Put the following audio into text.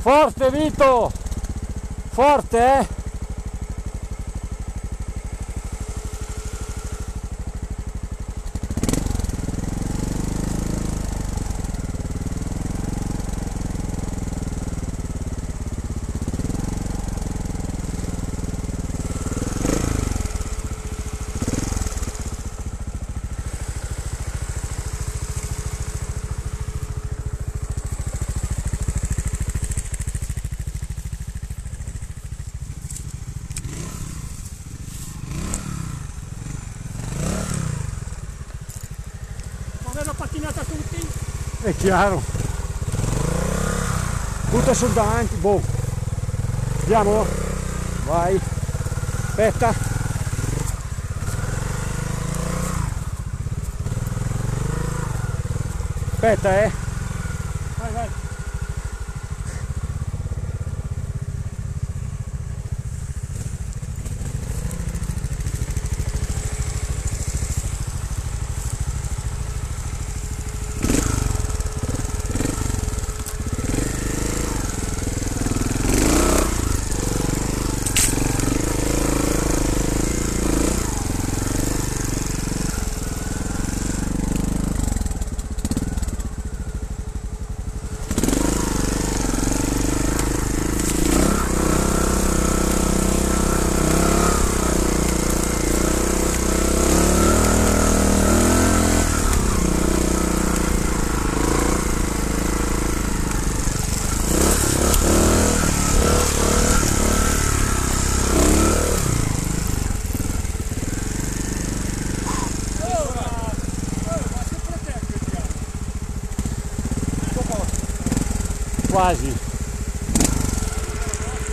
Forte Vito! Forte eh! Averla patinata tutti? È chiaro. Butta sul davanti, boh. Andiamo? Vai. Aspetta. Aspetta, eh. Vai, vai. quase.